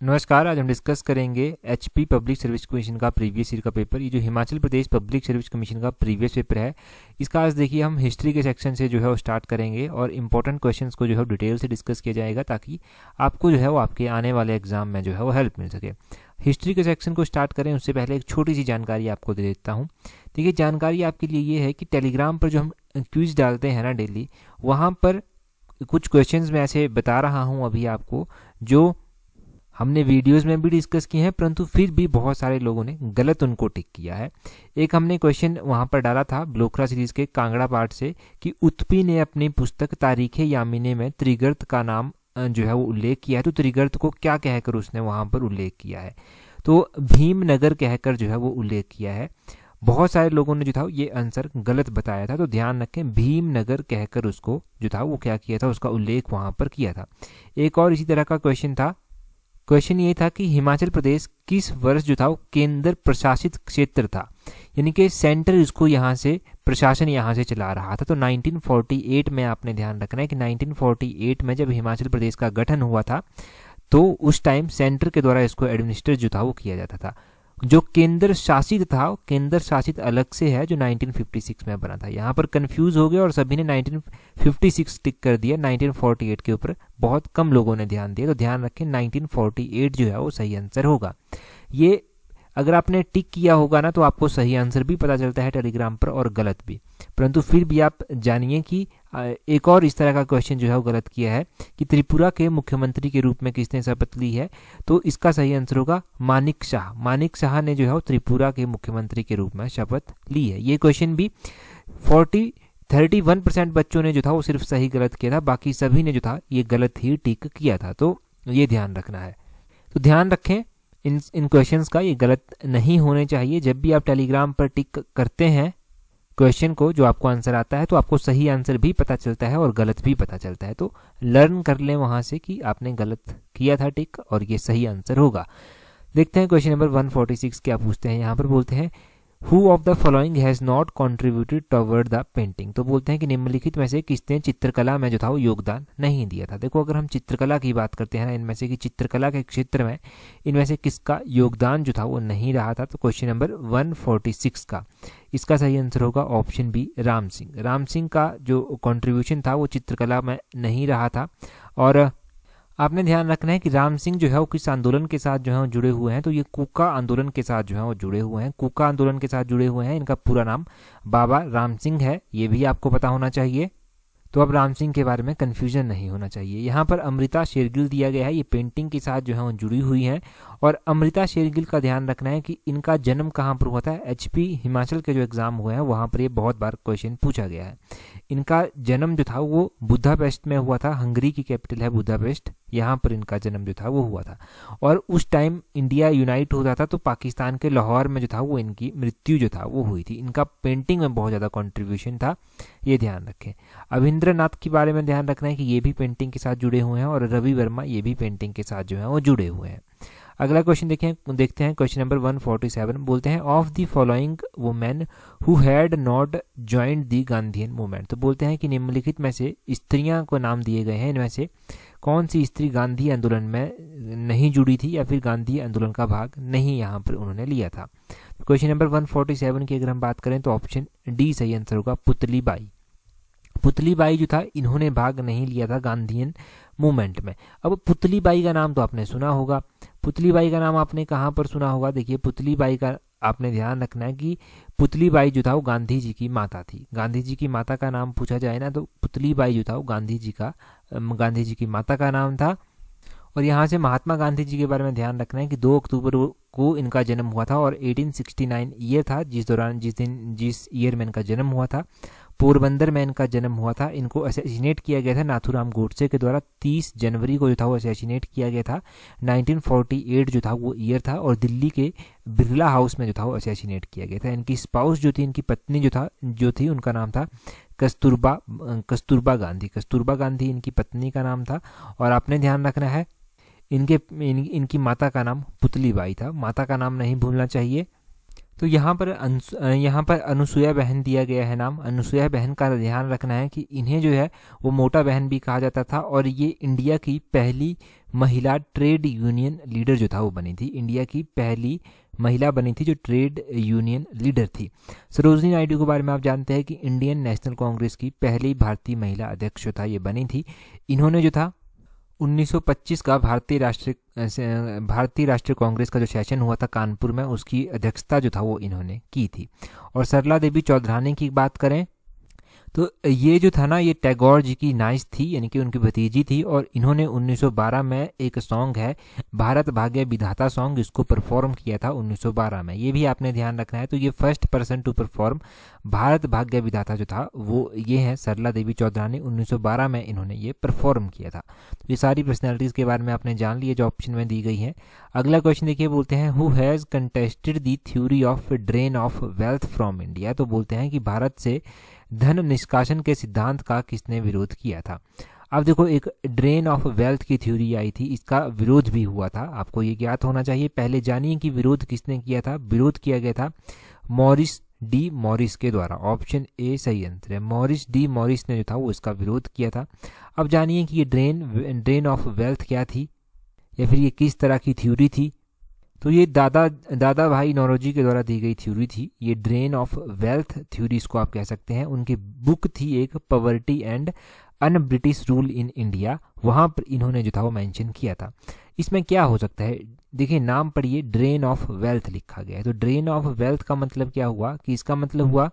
नमस्कार, आज हम डिस्कस करेंगे एचपी पब्लिक सर्विस कमीशन का प्रीवियस ईयर का पेपर ये जो Himachal Pradesh public service commission का प्रीवियस पेपर है, इसका आज देखिए हम हिस्ट्री के सेक्शन से जो है वो स्टार्ट करेंगे और इंपॉर्टेंट क्वेश्चंस को जो है डिटेल से डिस्कस किया जाएगा ताकि आपको जो है वो आपके आने वाले एग्ज़ाम में जो है वो हेल्प मिल सके। हिस्ट्री के सेक्शन को स्टार्ट करें, उससे पहले एक छोटी सी जानकारी आपको दे देता हूँ। देखिए, जानकारी आपके लिए ये है कि टेलीग्राम पर जो हम क्यूज डालते हैं ना डेली वहाँ पर कुछ क्वेश्चंस मैं ऐसे बता रहा हूँ अभी आपको, जो हमने वीडियोस में भी डिस्कस किए हैं, परंतु फिर भी बहुत सारे लोगों ने गलत उनको टिक किया है। एक हमने क्वेश्चन वहाँ पर डाला था ब्लोखरा सीरीज़ के कांगड़ा पार्ट से, कि उत्पी ने अपनी पुस्तक तारीख यामिने में त्रिगर्त का नाम जो है वो उल्लेख किया है। तो त्रिगर्त को क्या कहकर उसने वहाँ पर उल्लेख किया है? तो भीमनगर कहकर जो है वो उल्लेख किया है। बहुत सारे लोगों ने जो था ये आंसर गलत बताया था तो ध्यान रखें, भीमनगर कहकर उसको जो था वो क्या किया था, उसका उल्लेख वहाँ पर किया था। एक और इसी तरह का क्वेश्चन था क्वेश्चन ये था कि हिमाचल प्रदेश किस वर्ष जो था वो केंद्र प्रशासित क्षेत्र था? यानी कि सेंटर इसको यहाँ से, प्रशासन यहाँ से चला रहा था। तो 1948 में आपने ध्यान रखना है कि 1948 में जब हिमाचल प्रदेश का गठन हुआ था तो उस टाइम सेंटर के द्वारा इसको एडमिनिस्ट्रेट जो था वो किया जाता था। जो केंद्र शासित था, केंद्र शासित अलग से है जो 1956 में बना था। यहाँ पर कंफ्यूज हो गया और सभी ने 1956 टिक कर दिया 1948 के ऊपर। बहुत कम लोगों ने ध्यान दिया तो ध्यान रखें 1948 जो है वो सही आंसर होगा। ये अगर आपने टिक किया होगा ना तो आपको सही आंसर भी पता चलता है टेलीग्राम पर और गलत भी। परंतु फिर भी आप जानिए कि एक और इस तरह का क्वेश्चन जो है वो गलत किया है कि त्रिपुरा के मुख्यमंत्री के रूप में किसने शपथ ली है? तो इसका सही आंसर होगा मानिक शाह। मानिक शाह ने जो है वो त्रिपुरा के मुख्यमंत्री के रूप में शपथ ली है। ये क्वेश्चन भी फोर्टी थर्टी वन परसेंट बच्चों ने जो था वो सिर्फ़ सही गलत किया था, बाकी सभी ने जो था ये गलत ही टिक किया था। तो ये ध्यान रखना है। तो ध्यान रखें, इन इन क्वेश्चंस का ये गलत नहीं होने चाहिए। जब भी आप टेलीग्राम पर टिक करते हैं क्वेश्चन को जो आपको आंसर आता है तो आपको सही आंसर भी पता चलता है और गलत भी पता चलता है। तो लर्न कर लें वहाँ से कि आपने गलत किया था टिक और ये सही आंसर होगा। देखते हैं क्वेश्चन नंबर 146 क्या पूछते हैं। यहाँ पर बोलते हैं who of the following has not contributed toward the painting तो बोलते हैं कि निम्नलिखित में से किसने चित्रकला में जो था, वो योगदान नहीं दिया था। देखो, अगर हम चित्रकला की बात करते हैं ना, इनमें से कि चित्रकला के क्षेत्र में इनमें से किसका योगदान जो था, वो नहीं रहा था तो क्वेश्चन नंबर 146 का। इसका सही आंसर होगा ऑप्शन बी राम सिंह राम सिंह का जो कॉन्ट्रीब्यूशन था, वो चित्रकला में नहीं रहा था। और आपने ध्यान रखना है कि राम सिंह जो है वो किस आंदोलन के साथ जो है वो जुड़े हुए हैं? तो ये कुका आंदोलन के साथ जो है वो जुड़े हुए हैं। कुका आंदोलन के साथ जुड़े हुए हैं। इनका पूरा नाम बाबा राम सिंह है। ये भी आपको पता होना चाहिए। तो अब राम सिंह के बारे में कन्फ्यूज़न नहीं होना चाहिए। यहाँ पर अमृता शेरगिल दिया गया है। ये पेंटिंग के साथ जो है वो जुड़ी हुई हैं। और अमृता शेरगिल का ध्यान रखना है कि इनका जन्म कहाँ पर हुआ था? एचपी हिमाचल के जो एग्ज़ाम हुए हैं, वहाँ पर ये बहुत बार क्वेश्चन पूछा गया है। इनका जन्म जो था, वो बुद्धापेस्ट में हुआ था, हंगरी की कैपिटल है बुद्धापेस्ट। यहाँ पर इनका जन्म जो था, वो हुआ था। और उस टाइम इंडिया यूनाइट होता था तो पाकिस्तान के लाहौर में जो था, वो इनकी मृत्यु जो था, वो हुई थी। इनका पेंटिंग में बहुत ज़्यादा कॉन्ट्रीब्यूशन था, ये ध्यान रखें। अभिंद्र नाथ के बारे में ध्यान रखना है कि ये भी पेंटिंग के साथ जुड़े हुए हैं और रवि वर्मा ये भी पेंटिंग के साथ जो है, वो जुड़े हुए हैं। अगला क्वेश्चन देखें, देखते हैं क्वेश्चन नंबर 147 बोलते हैं of the following women who had not joined the Gandhian movement तो बोलते हैं कि निम्नलिखित में से स्त्रियाँ को नाम दिए गए हैं, इनमें से कौन सी स्त्री गांधी आंदोलन में नहीं जुड़ी थी या फिर गांधी आंदोलन का भाग नहीं यहाँ पर उन्होंने लिया था? क्वेश्चन नंबर 147 की अगर हम बात करें तो ऑप्शन डी सही आंसर होगा पुतली बाई पुतली बाई जो था, इन्होंने भाग नहीं लिया था गांधीयन मूवमेंट में। अब पुतली बाई का नाम तो आपने सुना होगा पुतली बाई का नाम आपने कहाँ पर सुना होगा? देखिए पुतली बाई का आपने ध्यान रखना है कि पुतली बाई जो था वो गांधी जी की माता थी। गांधी जी की माता का नाम पूछा जाए ना तो पुतली बाई जो था वो गांधी जी का गांधी जी की माता का नाम था। और यहाँ से महात्मा गांधी जी के बारे में ध्यान रखना है कि 2 अक्टूबर को इनका जन्म हुआ था और 1869 ईयर था, जिस दौरान जिस दिन, जिस ईयर में इनका जन्म हुआ था। पोरबंदर में इनका जन्म हुआ था। इनको असैसिनेट किया गया था नाथुराम गोडसे के द्वारा। 30 जनवरी को जो था वो असैसिनेट किया गया था। 1948 जो था वो ईयर था और दिल्ली के बिरला हाउस में जो था वो असैसिनेट किया गया था। इनकी स्पाउस जो थी इनकी पत्नी जो था जो थी उनका नाम था कस्तूरबा कस्तूरबा गांधी। कस्तूरबा गांधी इनकी पत्नी का नाम था और आपने ध्यान रखना है इनके इन, इनकी माता का नाम पुतली बाई था। माता का नाम नहीं भूलना चाहिए। तो यहाँ पर यहाँ पर अनुसुया बहन दिया गया है नाम। अनुसुया बहन का ध्यान रखना है कि इन्हें जो है, वो मोटा बहन भी कहा जाता था और ये इंडिया की पहली महिला ट्रेड यूनियन लीडर जो था, वो बनी थी। इंडिया की पहली महिला बनी थी जो ट्रेड यूनियन लीडर थी। सरोजनी नायडू के बारे में आप जानते हैं कि इंडियन नेशनल कांग्रेस की पहली भारतीय महिला अध्यक्ष जो था, ये बनी थी। इन्होंने जो था 1925 का भारतीय राष्ट्रीय भारतीय राष्ट्रीय कांग्रेस का जो सेशन हुआ था कानपुर में, उसकी अध्यक्षता जो था वो इन्होंने की थी। और सरला देवी चौधरानी की बात करें तो ये जो था ना, ये टैगोर जी की नाइस थी, यानी कि उनकी भतीजी थी, और इन्होंने 1912 में एक सॉन्ग है, भारत भाग्य विधाता सॉन्ग इसको परफॉर्म किया था 1912 में। ये भी आपने ध्यान रखना है तो ये first person to perform Bharat Bhagya Vidhata जो था, वो ये है सरला देवी चौधरा चौधरानी 1912 में इन्होंने ये परफॉर्म किया था। तो ये सारी पर्सनैलिटीज़ के बारे में आपने जान लिया जो ऑप्शन में दी गई है। अगला क्वेश्चन देखिए, बोलते हैं who has contested the theory of drain of wealth from India तो बोलते हैं कि भारत से धन निष्कासन के सिद्धांत का किसने विरोध किया था? अब देखो, एक ड्रेन ऑफ़ वेल्थ की थ्योरी आई थी, इसका विरोध भी हुआ था। आपको ये ज्ञात होना चाहिए, पहले जानिए कि विरोध किसने किया था। विरोध किया गया था मॉरिस डी मॉरिस के द्वारा। ऑप्शन ए, सही आंसर है। मॉरिस डी मॉरिस ने जो था, वो इसका विरोध किया था। अब जानिए कि ये ड्रेन ड्रेन ऑफ़ वेल्थ क्या थी? या फिर ये किस तरह की थ्योरी थी? तो ये दादा दादा भाई नौरोजी के द्वारा दी गई थ्योरी थी। ये ड्रेन ऑफ़ वेल्थ थ्योरी इसको आप कह सकते हैं। उनकी बुक थी एक, poverty and un British rule in India. वहाँ पर इन्होंने जो था वो मेंशन किया था। इसमें क्या हो सकता है? देखिए, नाम पढ़िए, ड्रेन ऑफ़ वेल्थ लिखा गया है। तो ड्रेन ऑफ़ वेल्थ का मतलब क्या हुआ? कि इसका मतलब हुआ,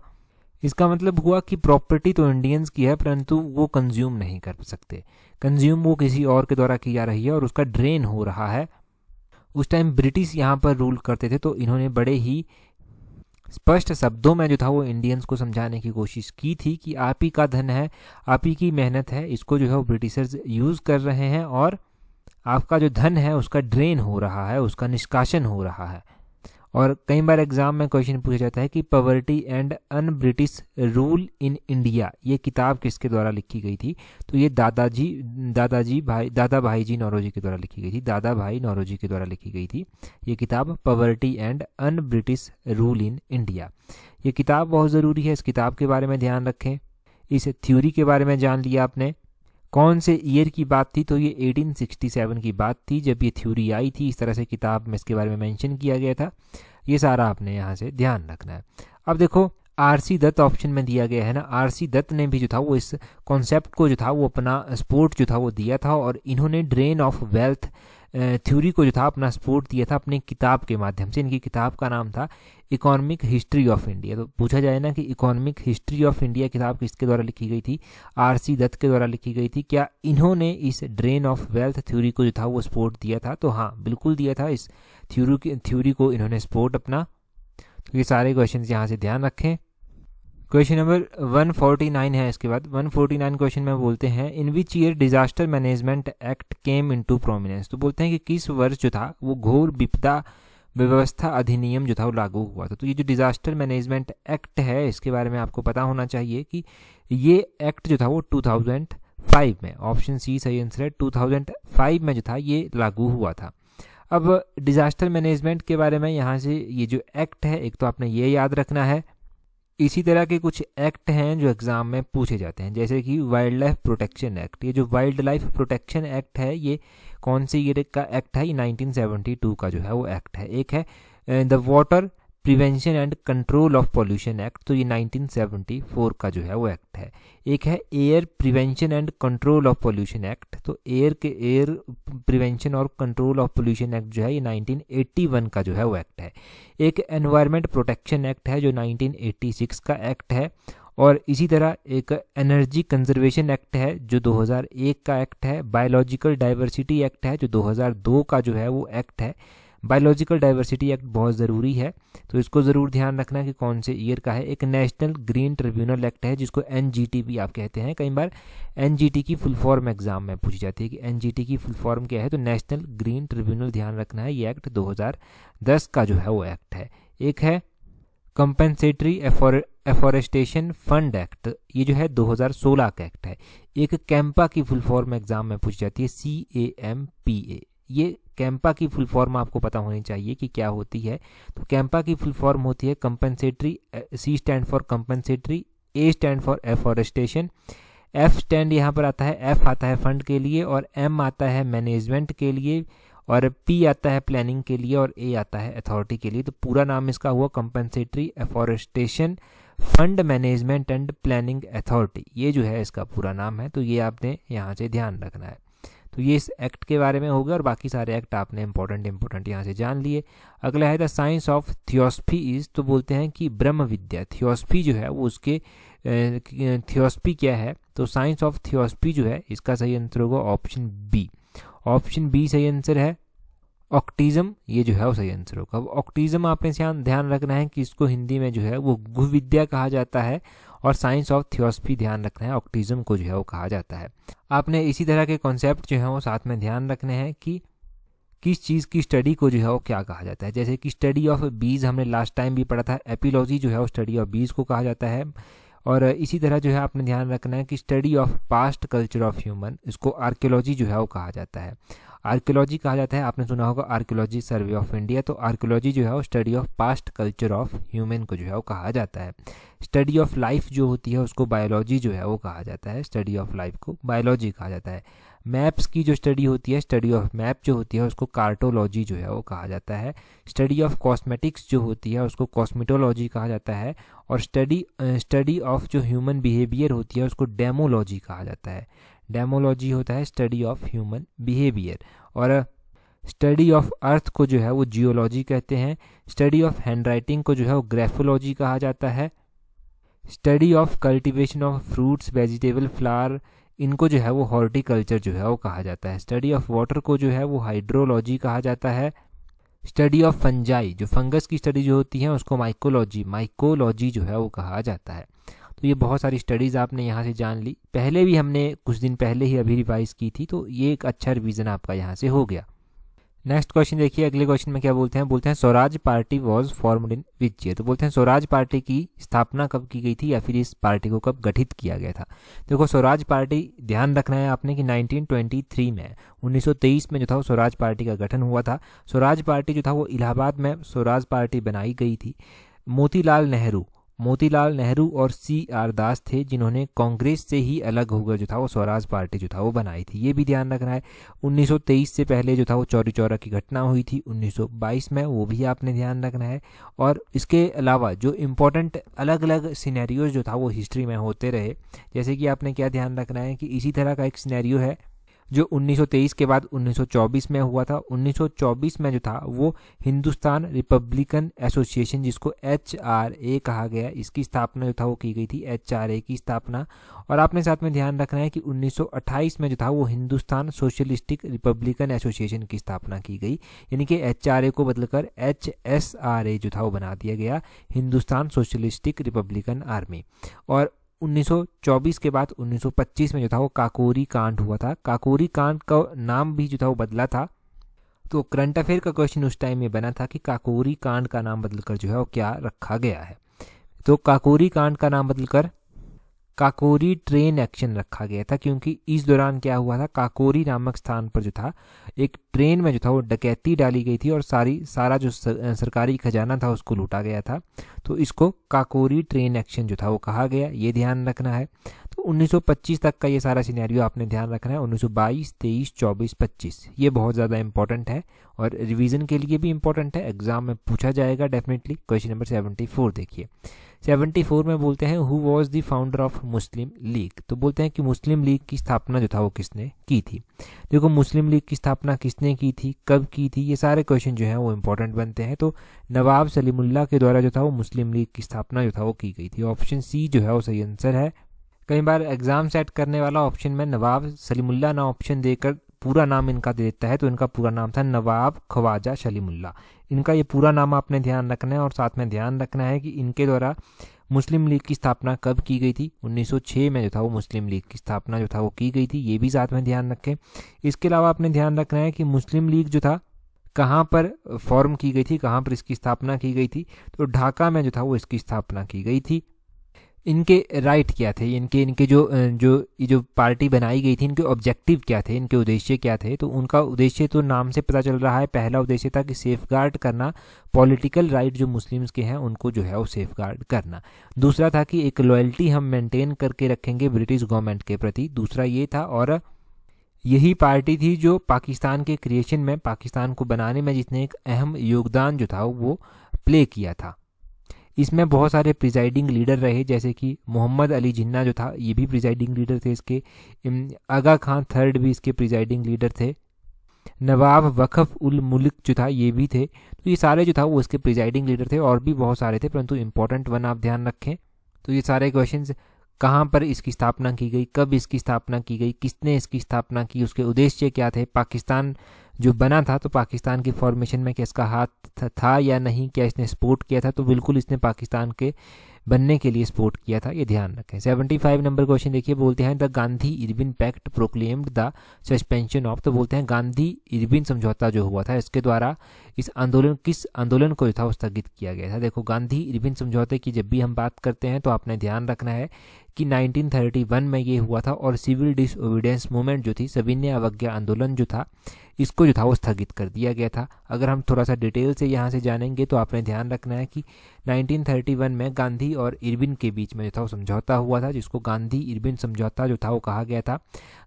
इसका मतलब हुआ कि प्रॉपर्टी तो इंडियंस की है, परंतु वो कंज्यूम नहीं कर सकते। कंज्यूम वो किसी और के द्वारा की जा रही है और उसका ड्रेन हो रहा है। उस टाइम ब्रिटिश यहाँ पर रूल करते थे तो इन्होंने बड़े ही स्पष्ट शब्दों में जो था, वो इंडियंस को समझाने की कोशिश की थी कि आप ही का धन है, आप ही की मेहनत है, इसको जो है वो ब्रिटिशर्स यूज़ कर रहे हैं और आपका जो धन है, उसका ड्रेन हो रहा है, उसका निष्कासन हो रहा है। और कई बार एग्ज़ाम में क्वेश्चन पूछा जाता है कि poverty and un British rule in India ये किताब किसके द्वारा लिखी गई थी? तो ये दादाजी दादाजी भाई, दादा भाई जी नौरोजी के द्वारा लिखी गई थी। दादा भाई नौरोजी के द्वारा लिखी गई थी ये किताब poverty and un British rule in India ये किताब बहुत ज़रूरी है, इस किताब के बारे में ध्यान रखें। इस थ्योरी के बारे में जान लिया आपने। कौन से ईयर की बात थी? तो ये 1867 की बात थी, जब ये थ्योरी आई थी, इस तरह से किताब में इसके बारे में मेंशन किया गया था। ये सारा आपने यहाँ से ध्यान रखना है। अब देखो आरसी दत्त ऑप्शन में दिया गया है ना? आरसी दत्त ने भी जो था, वो इस कॉन्सेप्ट को जो था, वो अपना स्पोर्ट जो था, वो दिया था और इन्होंने ड्रेन ऑफ़ वेल्थ थ्योरी को जो था अपना सपोर्ट दिया था अपनी किताब के माध्यम से। इनकी किताब का नाम था इकोनॉमिक हिस्ट्री ऑफ़ इंडिया। तो पूछा जाए ना कि इकोनॉमिक हिस्ट्री ऑफ़ इंडिया किताब किसके द्वारा लिखी गई थी? आर सी दत्त के द्वारा लिखी गई थी। क्या इन्होंने इस ड्रेन ऑफ़ वेल्थ थ्योरी को जो था वो सपोर्ट दिया था? तो हाँ बिल्कुल दिया था। इस थ्योरी थ्योरी को इन्होंने सपोर्ट अपना। तो ये सारे क्वेश्चन यहाँ से ध्यान रखें। क्वेश्चन नंबर 149 है इसके बाद। 149 क्वेश्चन में बोलते हैं in which year disaster management act came into prominence तो बोलते हैं कि किस वर्ष जो था, वो घोर विपदा व्यवस्था अधिनियम जो था, वो लागू हुआ था। तो ये जो डिजास्टर मैनेजमेंट एक्ट है, इसके बारे में आपको पता होना चाहिए कि ये एक्ट जो था, वो 2005 में ऑप्शन सी सही आंसर है 2005 में जो था, ये लागू हुआ था। अब डिजास्टर मैनेजमेंट के बारे में यहाँ से ये जो एक्ट है, एक तो आपने ये याद रखना है इसी तरह के कुछ एक्ट हैं जो एग्ज़ाम में पूछे जाते हैं। जैसे कि वाइल्ड लाइफ प्रोटेक्शन एक्ट ये जो वाइल्ड लाइफ प्रोटेक्शन एक्ट है, ये कौन सी ईयर का एक्ट है? ये 1972 का जो है वो एक्ट है। एक है the water prevention and control of pollution act तो ये 1974 का जो है वो एक्ट है। एक है air prevention and control of pollution act तो एयर के, एयर प्रिवेंशन और कंट्रोल ऑफ़ पॉल्यूशन एक्ट जो है ये 1981 का जो है वो एक्ट है। एक एनवायरमेंट प्रोटेक्शन एक्ट है जो 1986 का एक्ट है, और इसी तरह एक एनर्जी कंजर्वेशन एक्ट है जो 2001 का एक्ट है, बायोलॉजिकल डाइवर्सिटी एक्ट है जो 2002 का जो है वो एक्ट है। बायोलॉजिकल डाइवर्सिटी एक्ट बहुत ज़रूरी है तो इसको ज़रूर ध्यान रखना कि कौन से ईयर का है। एक नेशनल ग्रीन ट्रिब्यूनल एक्ट है, जिसको एनजीटी भी आप कहते हैं। कई बार एनजीटी की फुल फॉर्म एग्ज़ाम में पूछी जाती है कि एनजीटी की फुल फॉर्म क्या है तो नेशनल ग्रीन ट्रिब्यूनल ध्यान रखना है, ये एक्ट 2010 का जो है वो एक्ट है। एक है कंपेंसेटरी एफोरेस्टेशन फंड एक्ट, ये जो है 2016 का एक्ट है। एक कैंपा की फुल फॉर्म एग्ज़ाम में पूछी जाती है, सी ए एम पी ए। ये कैंपा की फुल फॉर्म आपको पता होनी चाहिए कि क्या होती है। तो कैंपा की फुल फॉर्म होती है compensatory C stand for compensatory A stand for afforestation F stand यहाँ पर आता है एफ़ आता है फंड के लिए और एम आता है मैनेजमेंट के लिए और पी आता है प्लानिंग के लिए और ए आता है अथॉरिटी के लिए। तो पूरा नाम इसका हुआ compensatory afforestation fund management and planning authority ये जो है इसका पूरा नाम है तो ये आपने यहाँ से ध्यान रखना है। तो ये इस एक्ट के बारे में हो गया और बाकी सारे एक्ट आपने इंपॉर्टेंट इंपॉर्टेंट यहाँ से जान लिए। अगला है the science of theosophy is तो बोलते हैं कि ब्रह्म विद्या थियोसफी जो है वो उसके थियोसफी क्या है? तो साइंस ऑफ़ थियोसफी जो है, इसका सही आंसर होगा ऑप्शन बी ऑप्शन बी सही आंसर है ऑक्टिज्म ये जो है वो सही आंसर होगा। अब ऑक्टिज्म आपने ध्यान रखना है कि इसको हिंदी में जो है वो गुह विद्या कहा जाता है। और साइंस ऑफ़ थियोसफी ध्यान रखना है, ऑक्टिज्म को जो है वो कहा जाता है। आपने इसी तरह के कॉन्सेप्ट जो है वो साथ में ध्यान रखने हैं कि किस चीज़ की स्टडी को जो है वो क्या कहा जाता है। जैसे कि स्टडी ऑफ़ बीज, हमने लास्ट टाइम भी पढ़ा था, एपिलॉजी जो है वो स्टडी ऑफ़ बीज को कहा जाता है। और इसी तरह जो है आपने ध्यान रखना है कि study of past culture of human, इसको आर्कियोलॉजी जो है वो कहा जाता है। आर्कियोलॉजी कहा जाता है। आपने सुना होगा आर्कियोलॉजी सर्वे ऑफ़ इंडिया। तो आर्कियोलॉजी जो है वो study of past culture of human को जो है वो कहा जाता है। स्टडी ऑफ़ लाइफ जो होती है उसको बायोलॉजी जो है वो कहा जाता है। स्टडी ऑफ़ लाइफ को बायोलॉजी कहा जाता है। मैप्स की जो स्टडी होती है, स्टडी ऑफ़ मैप जो होती है उसको कार्टोलॉजी जो है वो कहा जाता है। स्टडी ऑफ़ कॉस्मेटिक्स जो होती है उसको कॉस्मेटोलॉजी कहा जाता है। और स्टडी स्टडी ऑफ़ जो ह्यूमन बिहेवियर होती है उसको डेमोलॉजी कहा जाता है। डेमोलॉजी होता है स्टडी ऑफ़ ह्यूमन बिहेवियर और स्टडी ऑफ़ अर्थ को जो है वो जियोलॉजी कहते हैं स्टडी ऑफ़ हैंडराइटिंग को जो है वो ग्रेफोलॉजी कहा जाता है study of cultivation of fruits vegetable flower इनको जो है वो हॉर्टिकल्चर जो है वो कहा जाता है स्टडी ऑफ़ वाटर को जो है वो हाइड्रोलॉजी कहा जाता है स्टडी ऑफ़ फंजाई जो फंगस की स्टडी जो होती है उसको माइकोलॉजी माइकोलॉजी जो है वो कहा जाता है। तो ये बहुत सारी स्टडीज़ आपने यहाँ से जान ली। पहले भी हमने कुछ दिन पहले ही अभी रिवाइज की थी तो ये एक अच्छा रिवीजन आपका यहाँ से हो गया। नेक्स्ट क्वेश्चन देखिए, अगले क्वेश्चन में क्या बोलते हैं? बोलते हैं, Swaraj party was formed in which तो बोलते हैं, स्वराज पार्टी की स्थापना कब की गई थी या फिर इस पार्टी को कब गठित किया गया था? देखो, स्वराज पार्टी, ध्यान रखना है आपने कि 1923 में 1923 में जो था वो स्वराज पार्टी का गठन हुआ था। स्वराज पार्टी जो था वो इलाहाबाद में स्वराज पार्टी बनाई गई थी। मोतीलाल नेहरू मोतीलाल नेहरू और सी आर दास थे, जिन्होंने कांग्रेस से ही अलग होकर जो था वो स्वराज पार्टी जो था वो बनाई थी। ये भी ध्यान रखना है 1923 से पहले जो था वो चौरी चौरा की घटना हुई थी 1922 में, वो भी आपने ध्यान रखना है। और इसके अलावा जो इम्पोर्टेंट अलग अलग सीनैरियोज जो था वो हिस्ट्री में होते रहे, जैसे कि आपने क्या ध्यान रखना है कि इसी तरह का एक सीनैरियो है जो 1923 के बाद 1924 में हुआ था। 1924 में जो था, वो हिंदुस्तान रिपब्लिकन एसोसिएशन, जिसको एच आर ए कहा गया, इसकी स्थापना जो था, वो की गई थी, एच आर ए की स्थापना। और आपने साथ में ध्यान रखना है कि 1928 में जो था, वो हिंदुस्तान सोशलिस्टिक रिपब्लिकन एसोसिएशन की स्थापना की गई। यानी कि एच आर ए को बदलकर एच एस आर ए जो था, वो बना दिया गया, हिंदुस्तान सोशलिस्टिक रिपब्लिकन आर्मी। और 1924 के बाद 1925 में जो था वो काकोरी कांड हुआ था। काकोरी कांड का नाम भी जो था वो बदला था। तो करंट अफेयर का क्वेश्चन उस टाइम में बना था कि काकोरी कांड का नाम बदलकर जो है वो क्या रखा गया है। तो काकोरी कांड का नाम बदलकर काकोरी ट्रेन एक्शन रखा गया था, क्योंकि इस दौरान क्या हुआ था, काकोरी नामक स्थान पर जो था, एक ट्रेन में जो था वो डकैती डाली गई थी और सारी, सारा जो सरकारी खजाना था उसको लूटा गया था। तो इसको काकोरी ट्रेन एक्शन जो था वो कहा गया, ये ध्यान रखना है। 1925 तक का ये सारा सिनेरियो आपने ध्यान रखना है 1922, 23, 24, 25 ये बहुत ज़्यादा इंपॉर्टेंट है और रिवीजन के लिए भी इंपॉर्टेंट है। एग्ज़ाम में पूछा जाएगा डेफिनेटली क्वेश्चन नंबर 74 देखिए। 74 में बोलते हैं who was the founder of Muslim League तो बोलते हैं कि मुस्लिम लीग की स्थापना जो था वो किसने की थी? देखो मुस्लिम लीग की स्थापना किसने की थी कब की थी ये सारे क्वेश्चन जो हैं वो इंपॉर्टेंट बनते हैं। तो नवाब सलीमुल्ला के द्वारा जो था वो मुस्लिम लीग की स्थापना जो था वो की गई थी। ऑप्शन सी जो है वो सही आंसर है। कई बार एग्ज़ाम सेट करने वाला ऑप्शन में नवाब सलीमुल्ला ना ऑप्शन देकर पूरा नाम इनका दे देता है तो इनका पूरा नाम था नवाब ख्वाजा सलीमुल्ला इनका ये पूरा नाम आपने ध्यान रखना है और साथ में ध्यान रखना है कि इनके द्वारा मुस्लिम लीग की स्थापना कब की गई थी? 1906 में जो था वो मुस्लिम लीग की स्थापना जो था वो की गई थी, ये भी साथ में ध्यान रखें। इसके अलावा आपने ध्यान रखना है कि मुस्लिम लीग जो था, कहाँ पर फॉर्म की गई थी, कहाँ पर इसकी स्थापना की गई थी? तो ढाका में जो था वो इसकी स्थापना की गई थी। इनके राइट क्या थे? इनके इनके जो जो, ये जो पार्टी बनाई गई थी, इनके ऑब्जेक्टिव क्या थे? इनके उद्देश्य क्या थे? तो उनका उद्देश्य तो नाम से पता चल रहा है। पहला उद्देश्य था कि सेफ़ करना। पॉलिटिकल राइट जो मुस्लिम्स के हैं, उनको जो है वो सेफ़ करना। दूसरा था कि एक लॉयल्टी हम मेंटेन करके रखेंगे ब्रिटिश गवर्नमेंट के प्रति। दूसरा ये था और यही पार्टी थी जो पाकिस्तान के क्रिएशन में, पाकिस्तान को बनाने में जिसने एक अहम योगदान जो था वो प्ले किया था। इसमें बहुत सारे प्रिजाइडिंग लीडर रहे, जैसे कि मोहम्मद अली जिन्ना जो था, ये भी प्रिजाइडिंग लीडर थे इसके। आगा खान थर्ड भी इसके प्रिजाइडिंग लीडर थे। नवाब वकफ उल मुल्क जो था, ये भी थे। तो ये सारे जो था, वो इसके प्रिजाइडिंग लीडर थे और भी बहुत सारे थे, परंतु इंपॉर्टेंट वन आप ध्यान रखें। तो ये सारे क्वेश्चन कहाँ पर इसकी स्थापना की गई, कब इसकी स्थापना की गई, किसने इसकी स्थापना की, उसके उद्देश्य क्या थे? पाकिस्तान जो बना था तो पाकिस्तान की फॉर्मेशन में क्या इसका हाथ था या नहीं, क्या इसने सपोर्ट किया था तो बिल्कुल इसने पाकिस्तान के बनने के लिए सपोर्ट किया था, ये ध्यान रखें। 75 नंबर क्वेश्चन देखिए, बोलते हैं the Gandhi Irwin pact proclaimed the suspension of तो बोलते हैं गांधी इरबिन समझौता जो हुआ था, इसके द्वारा इस आंदोलन, किस आंदोलन को था स्थगित किया गया था? देखो, गांधी इरबिन समझौते की जब भी हम बात करते हैं तो आपने ध्यान रखना है कि 1931 में ये हुआ था और सिविल डिसओबिडेंस मूवमेंट जो थी, सविन्य अवज्ञा आंदोलन जो था, इसको जो था वो स्थगित कर दिया गया था। अगर हम थोड़ा सा डिटेल से यहाँ से जानेंगे तो आपने ध्यान रखना है कि 1931 में गांधी और इरबिन के बीच में जो था वो समझौता हुआ था, जिसको गांधी इरबिन समझौता जो था वो कहा गया था।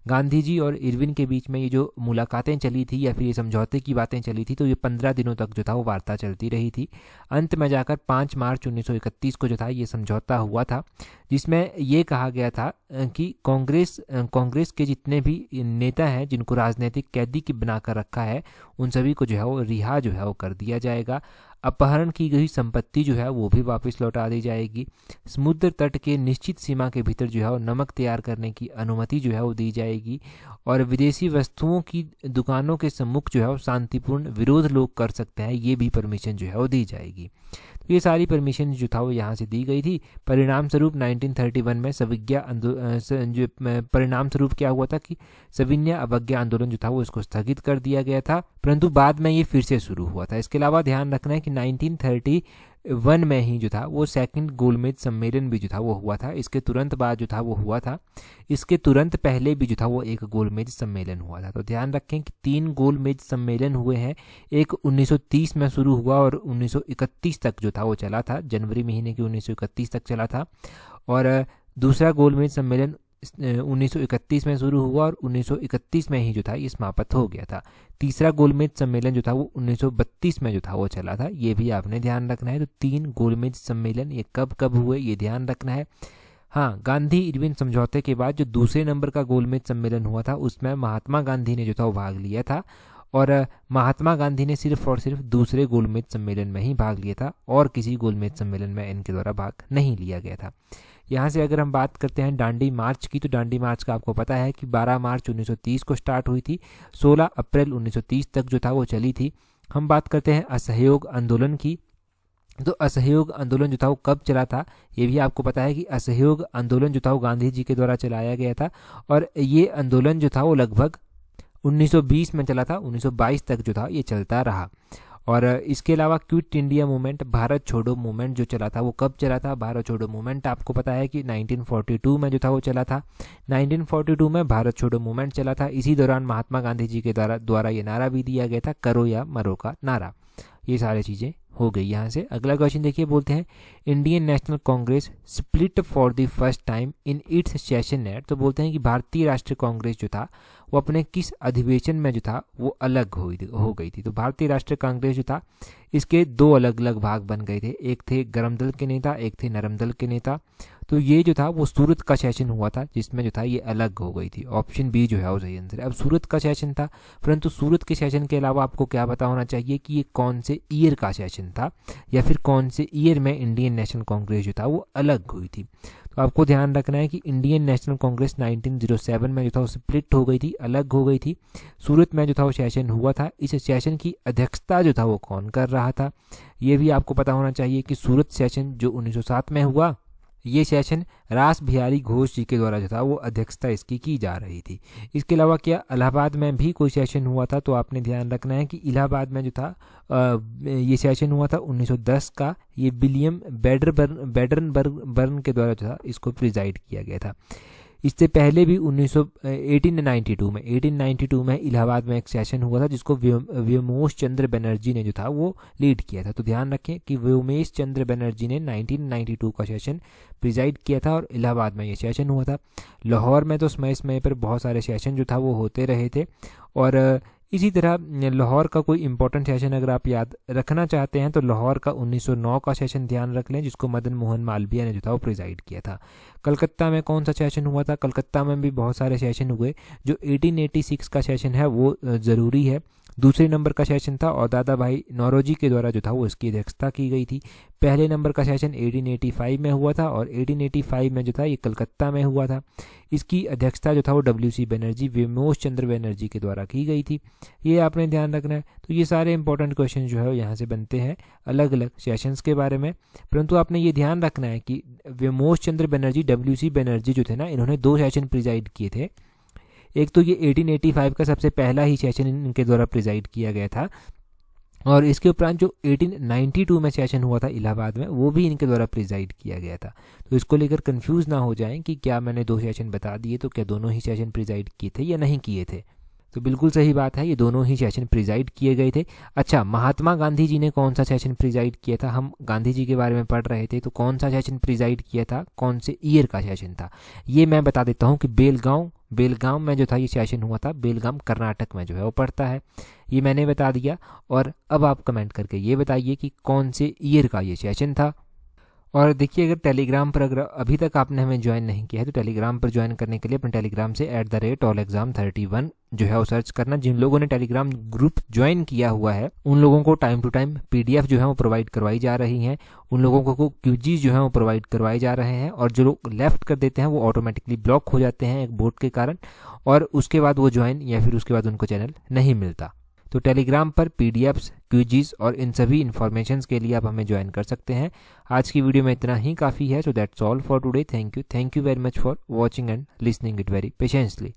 गांधी जी और इरविन के बीच में ये जो मुलाकातें चली थी, या फिर ये समझौते की बातें चली थी तो ये पंद्रह दिनों तक जो था वो वार्ता चलती रही थी। अंत में जाकर 5 मार्च 1931 को जो था ये समझौता हुआ था, जिसमें ये कहा गया था कि कांग्रेस कांग्रेस के जितने भी नेता हैं, जिनको राजनीतिक कैदी की बनाकर रखा है, उन सभी को जो है वो रिहा जो है वो कर दिया जाएगा। अपहरण की गई संपत्ति जो है, वो भी वापस लौटा दी जाएगी। समुद्र तट के निश्चित सीमा के भीतर जो है, वो नमक तैयार करने की अनुमति जो है, वो दी जाएगी। और विदेशी वस्तुओं की दुकानों के सम्मुख जो है, वो शांतिपूर्ण विरोध लोग कर सकते हैं, ये भी परमिशन जो है, वो दी जाएगी। तो ये सारी परमिशन जो था वो यहाँ से दी गई थी। परिणाम स्वरूप 1931 में सविज्ञा जो परिणाम स्वरूप क्या हुआ था कि सविन्या अवज्ञा आंदोलन जो था वो इसको स्थगित कर दिया गया था। परंतु बाद में ये फिर से शुरू हुआ था। इसके अलावा ध्यान रखना है कि 1930 वन में ही जो था, वो सेकंड गोलमेज सम्मेलन भी जो था, वो हुआ था। इसके तुरंत बाद जो था, वो हुआ था। इसके तुरंत पहले भी जो था, वो एक गोलमेज सम्मेलन हुआ था। तो ध्यान रखें कि तीन गोलमेज सम्मेलन हुए हैं। एक 1930 में शुरू हुआ और 1931 तक जो था, वो चला था। जनवरी महीने की 1931 तक चला था। और, दूसरा गोलमेज सम्मेलन 1931 में शुरू हुआ और 1931 में ही जो था ये समाप्त हो गया था। तीसरा गोलमेज सम्मेलन जो था वो 1932 में जो था वो चला था, ये भी आपने ध्यान रखना है। तो तीन गोलमेज सम्मेलन ये कब कब हुए ये ध्यान रखना है। हाँ गांधी इरविन समझौते के बाद जो दूसरे नंबर का गोलमेज सम्मेलन हुआ था, उसमें महात्मा गांधी ने जो था वो भाग लिया था। और महात्मा गांधी ने सिर्फ़ और सिर्फ़ दूसरे गोलमेज सम्मेलन में ही भाग लिया था और किसी गोलमेज सम्मेलन में इनके द्वारा भाग नहीं लिया गया था। यहाँ से अगर हम बात करते हैं डांडी मार्च की तो डांडी मार्च का आपको पता है कि 12 मार्च 1930 को स्टार्ट हुई थी 16 अप्रैल 1930 तक जो था वो चली थी। हम बात करते हैं असहयोग आंदोलन की। तो असहयोग आंदोलन जो था वो कब चला था, ये भी आपको पता है कि असहयोग आंदोलन जो था वो गांधी जी के द्वारा चलाया गया था और ये आंदोलन जो था वो लगभग 1920 में चला था 1922 तक जो था, ये चलता रहा। और इसके अलावा क्विट इंडिया मूवमेंट, भारत छोड़ो मूवमेंट जो चला था, वो कब चला था? भारत छोड़ो मूवमेंट, आपको पता है कि 1942 में जो था, वो चला था। 1942 में भारत छोड़ो मूवमेंट चला था। इसी दौरान महात्मा गांधी जी के द्वारा द्वारा ये नारा भी दिया गया था, करो या मरो का नारा। ये सारी चीज़ें हो गई। यहाँ से अगला क्वेश्चन देखिए, बोलते हैं Indian National Congress split for the first time in its session at तो बोलते हैं कि भारतीय राष्ट्रीय कांग्रेस जो था, वो अपने किस अधिवेशन में जो था, वो अलग हो हो गई थी। तो भारतीय राष्ट्रीय कांग्रेस जो था, इसके दो अलग अलग भाग बन गए थे। एक थे गर्म दल के नेता, एक थे नरम दल के नेता। तो ये जो था, वो सूरत का सेशन हुआ था, जिसमें जो था, ये अलग हो गई थी। ऑप्शन बी जो है, वो सही आंसर अब सूरत का सेशन था, परंतु सूरत के सेशन के अलावा आपको क्या पता होना चाहिए कि ये कौन से ईयर का सेशन था, या फिर कौन से ईयर में इंडियन नेशनल कांग्रेस जो था, वो अलग हुई थी। तो आपको ध्यान रखना है कि इंडियन नेशनल कांग्रेस 1907 में जो था, वो स्प्लिट हो गई थी, अलग हो गई थी। सूरत में जो था, वो सेशन हुआ था। इस सेशन की अध्यक्षता जो था, वो कौन कर रहा था? ये भी आपको पता होना चाहिए कि सूरत सेशन जो 1907 में हुआ ये सेशन रास बिहारी घोष जी के द्वारा जो था, वो अध्यक्षता इसकी की जा रही थी। इसके अलावा क्या इलाहाबाद में भी कोई सेशन हुआ था? तो आपने ध्यान रखना है कि इलाहाबाद में जो था ये सेशन हुआ था 1910 का। ये विलियम बेडरबर्न बेडरन बर्न के द्वारा जो था, इसको प्रिजाइड किया गया था। इससे पहले भी 1992 में 1892 में इलाहाबाद में एक सेशन हुआ था जिसको व्योमेश चंद्र बनर्जी ने जो था वो लीड किया था। तो ध्यान रखें कि व्योमेश चंद्र बनर्जी ने 1992 का सेशन प्रिजाइड किया था और इलाहाबाद में ये सेशन हुआ था। लाहौर में तो समय समय पर बहुत सारे सेशन जो था वो होते रहे थे और इसी तरह लाहौर का कोई इंपॉर्टेंट सेशन अगर आप याद रखना चाहते हैं तो लाहौर का 1909 का सेशन ध्यान रख लें, जिसको मदन मोहन मालवीय ने जो था वो प्रिजाइड किया था। कलकत्ता में कौन सा सेशन हुआ था? कलकत्ता में भी बहुत सारे सेशन हुए, जो 1886 का सेशन है, वो ज़रूरी है। दूसरे नंबर का सेशन था और दादा भाई नौरोजी के द्वारा जो था वो इसकी अध्यक्षता की गई थी। पहले नंबर का सेशन 1885 में हुआ था और 1885 में जो था ये कलकत्ता में हुआ था। इसकी अध्यक्षता जो था वो डब्ल्यू सी बनर्जी विमोश चंद्र बनर्जी के द्वारा की गई थी। ये आपने ध्यान रखना है। तो ये सारे इंपॉर्टेंट क्वेश्चन जो है यहाँ से बनते हैं अलग अलग सेशंस के बारे में। परंतु आपने ये ध्यान रखना है कि विमोश चंद्र बनर्जी डब्ल्यू सी बनर्जी जो थे ना, इन्होंने दो सेशन प्रिजाइड किए थे। एक तो ये 1885 का सबसे पहला ही सेशन इनके द्वारा प्रिजाइड किया गया था। और इसके उपरांत जो 1892 में सेशन हुआ था इलाहाबाद में, वो भी इनके द्वारा प्रिजाइड किया गया था। तो इसको लेकर कंफ्यूज ना हो जाएँ कि क्या मैंने दो सेशन बता दिए तो क्या दोनों ही सेशन प्रिजाइड किए थे या नहीं किए थे। तो बिल्कुल सही बात है, ये दोनों ही सेशन प्रिजाइड किए गए थे। अच्छा महात्मा गांधी जी ने कौन सा सेशन प्रिजाइड किया था? हम गांधी जी के बारे में पढ़ रहे थे तो कौन सा सेशन प्रिजाइड किया था? कौन से ईयर का सेशन था? ये मैं बता देता हूँ कि बेलगांव बेलगाम में जो था, ये सेशन हुआ था बेलगाम कर्नाटक में जो है, वो पड़ता है। ये मैंने बता दिया, और अब आप कमेंट करके ये बताइए कि कौन से ईयर का ये सेशन था? और देखिए, अगर टेलीग्राम पर अगर अभी तक आपने हमें ज्वाइन नहीं किया है तो टेलीग्राम पर ज्वाइन करने के लिए अपने टेलीग्राम से at the rate all exam thirty one जो है, वो सर्च करना। जिन लोगों ने टेलीग्राम ग्रुप ज्वाइन किया हुआ है, उन लोगों को टाइम टू टाइम पीडीएफ जो है, वो प्रोवाइड करवाई जा रही है। उन लोगों को क्यूजीज जो है, वो प्रोवाइड करवाए जा रहे हैं और जो लोग लेफ़्ट कर देते हैं, वो ऑटोमेटिकली ब्लॉक हो जाते हैं एक बोर्ड के कारण और उसके बाद वो ज्वाइन या फिर उसके बाद उनको चैनल नहीं मिलता। तो टेलीग्राम पर पीडीएफ्स, क्यूजीज और इन सभी इन्फॉर्मेशन के लिए आप हमें ज्वाइन कर सकते हैं। आज की वीडियो में इतना ही काफ़ी है so that's all for today thank you thank you very much for watching and listening it very patiently